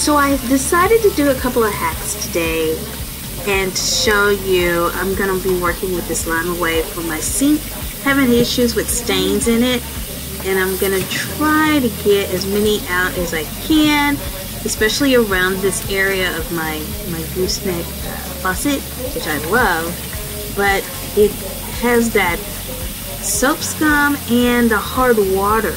So I decided to do a couple of hacks today and to show you I'm going to be working with this Lime-A-Way for my sink having issues with stains in it and I'm going to try to get as many out as I can especially around this area of my my gooseneck uh, faucet which I love but it has that soap scum and the hard water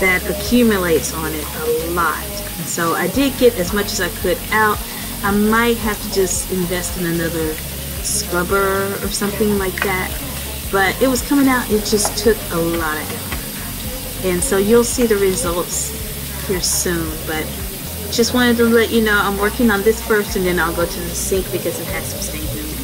that accumulates on it a lot so I did get as much as I could out. I might have to just invest in another scrubber or something like that. But it was coming out, it just took a lot of effort. And so you'll see the results here soon. But just wanted to let you know I'm working on this first and then I'll go to the sink because it has some stains in it.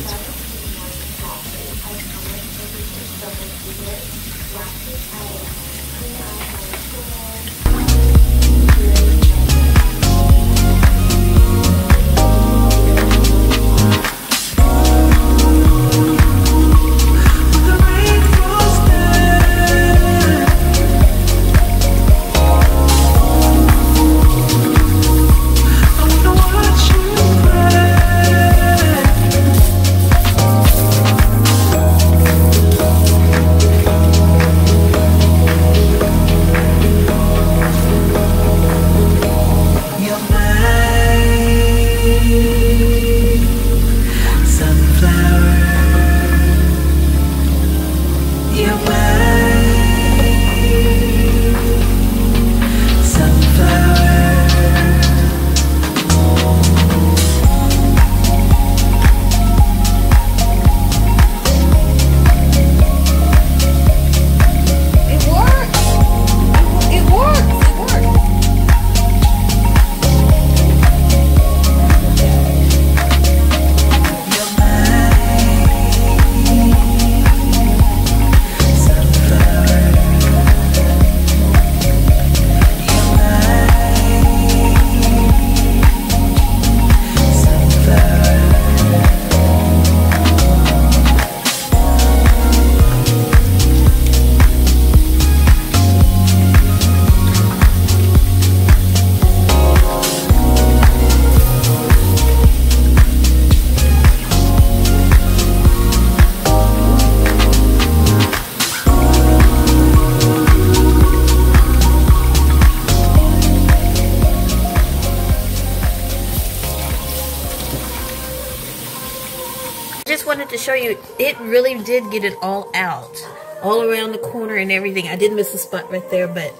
Just wanted to show you, it really did get it all out. All around the corner and everything. I did miss a spot right there, but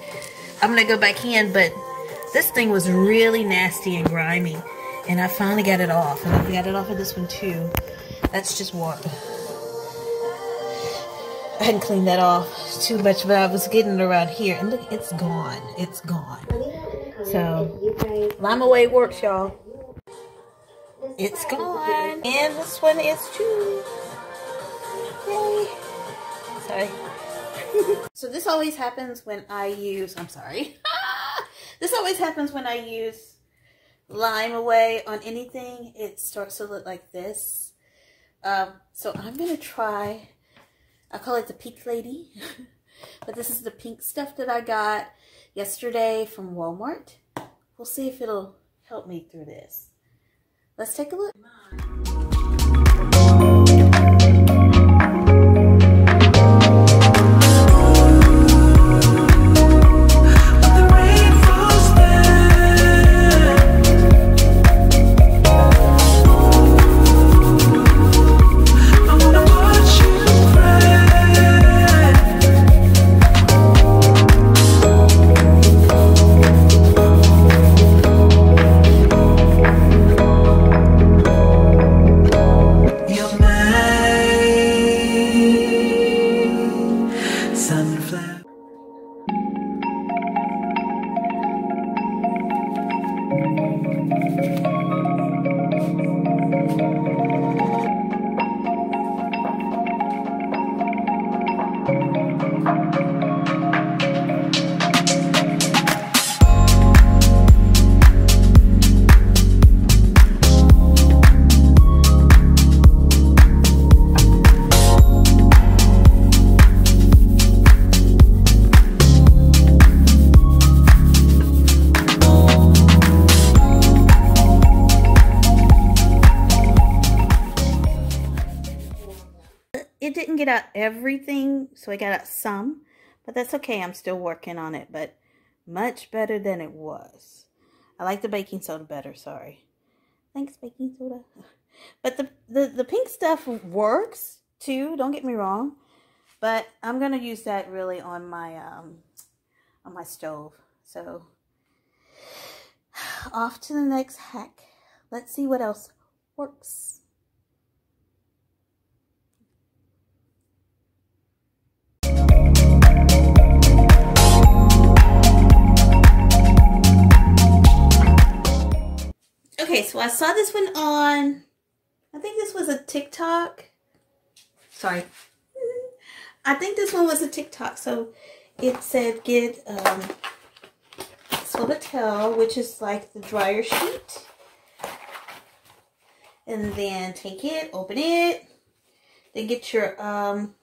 I'm going to go back in. But this thing was really nasty and grimy. And I finally got it off. And I got it off of this one too. That's just water. I hadn't cleaned that off too much, but I was getting it around here. And look, it's gone. It's gone. So, Lime-A-Way works, y'all. It's gone. And this one is too. Yay. Sorry. so this always happens when I use, I'm sorry. this always happens when I use Lime-A-Way on anything. It starts to look like this. Um, so I'm going to try, I call it the pink lady. but this is the pink stuff that I got yesterday from Walmart. We'll see if it'll help me through this. Let's take a look. Get out everything, so I got out some, but that's okay. I'm still working on it, but much better than it was. I like the baking soda better, sorry. Thanks, baking soda. But the, the, the pink stuff works too, don't get me wrong. But I'm going to use that really on my, um, on my stove. So, off to the next hack. Let's see what else works. So I saw this one on, I think this was a TikTok. Sorry. I think this one was a TikTok. So it said get um, Suavitel, which is like the dryer sheet. And then take it, open it. Then get your, um,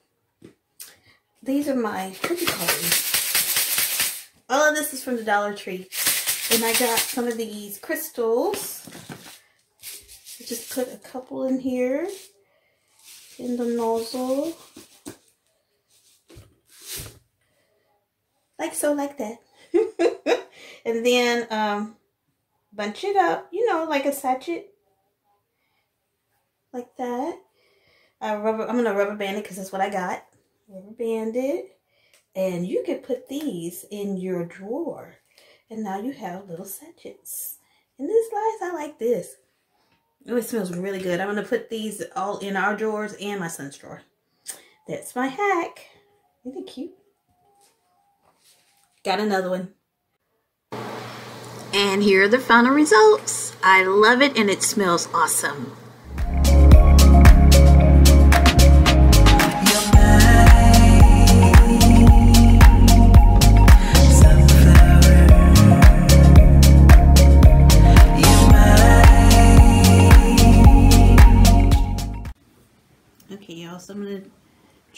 these are my cookie cutters. All of this is from the Dollar Tree. And I got some of these crystals. Put a couple in here in the nozzle. Like so, like that. and then um, bunch it up, you know, like a sachet. Like that. I rubber, I'm going to rubber band it because that's what I got. Rubber band it. And you can put these in your drawer. And now you have little sachets. And this, guys, I like this. Oh, it smells really good. I'm going to put these all in our drawers and my son's drawer. That's my hack. Isn't it cute? Got another one. And here are the final results. I love it and it smells awesome.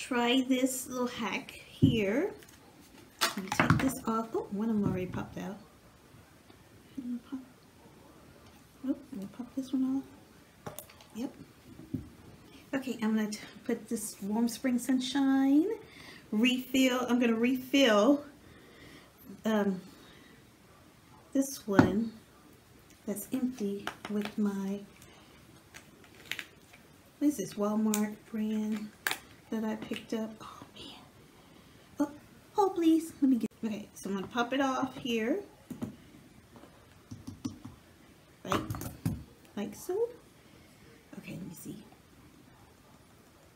Try this little hack here. Let me take this off. Oh, one of them already popped out. Pop. I'm going to pop this one off. Yep. Okay, I'm to put this Warm Spring Sunshine refill. I'm to refill um, this one that's empty with my what is this Walmart brand that I picked up? Oh man. Oh, oh please. Let me get okay, so I'm gonna pop it off here. Like like so. Okay, let me see.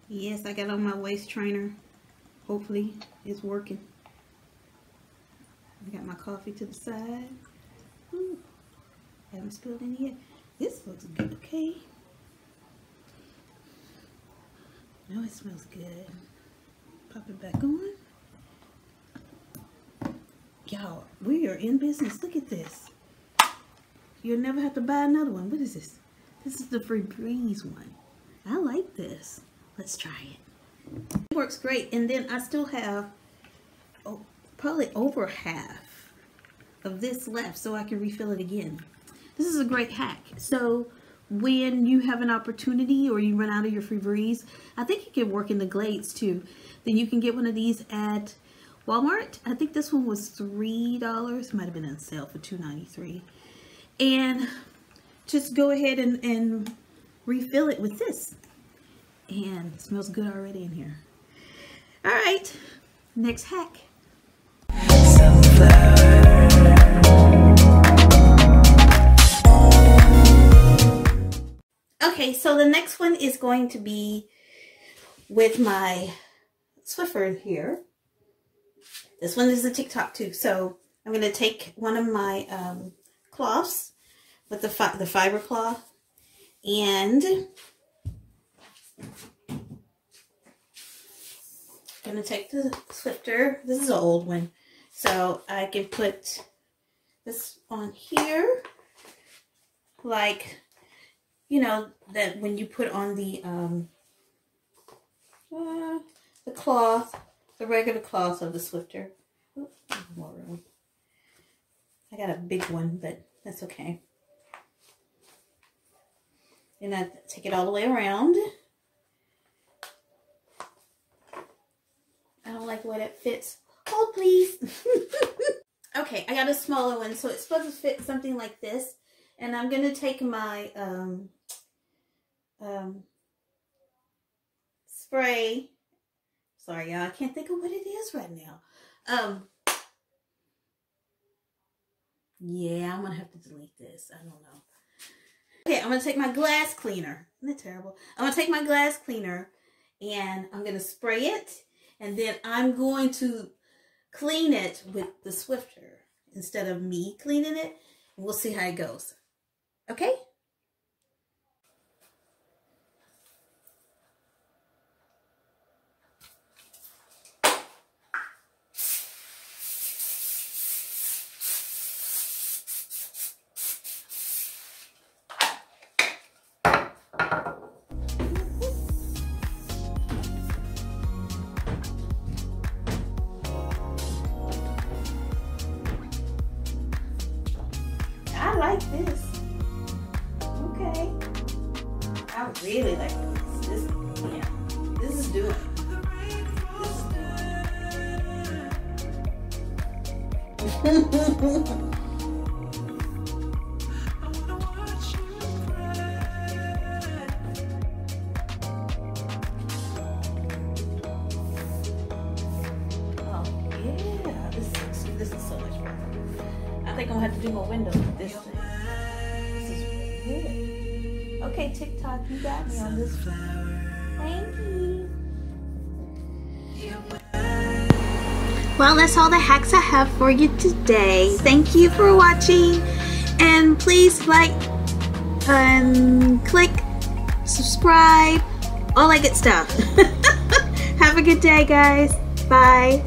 Yes, I got on my waist trainer. Hopefully it's working. I got my coffee to the side. Ooh, haven't spilled any yet. This looks good, okay. Now it smells good. Pop it back on. Y'all, we are in business. Look at this. You'll never have to buy another one. What is this? This is the Febreze one. I like this. Let's try it. It works great. And then I still have oh, probably over half of this left so I can refill it again. This is a great hack. So when you have an opportunity or you run out of your Febreze, I think you can work in the Glades too. Then you can get one of these at Walmart. I think this one was $3. Might have been on sale for $2.93. And just go ahead and, and refill it with this. And smells good already in here. All right, next hack. Okay, so the next one is going to be with my Swiffer here. This one is a TikTok too. So I'm going to take one of my um, cloths with the, fi the fiber cloth and I'm going to take the Swiffer. This is an old one. So I can put this on here like you know, that when you put on the, um, uh, the cloth, the regular cloth of the Swiffer. more room. I got a big one, but that's okay. And I take it all the way around. I don't like the way fits. Hold please. okay, I got a smaller one, so it's supposed to fit something like this. And I'm going to take my um, um, spray. Sorry, y'all. I can't think of what it is right now. Um, yeah, I'm going to have to delete this. I don't know. Okay, I'm going to take my glass cleaner. Isn't that terrible? I'm going to take my glass cleaner and I'm going to spray it. And then I'm going to clean it with the Swiffer instead of me cleaning it. We'll see how it goes. Okay? I really like this. This. Oh yeah. This is doing. Oh, this is doing. I think I'm gonna have to do more windows with this. This is good. Okay, TikTok, you got me on this. Thank you. Well, that's all the hacks I have for you today. Thank you for watching. And please like and click, subscribe, all that good stuff. have a good day, guys. Bye.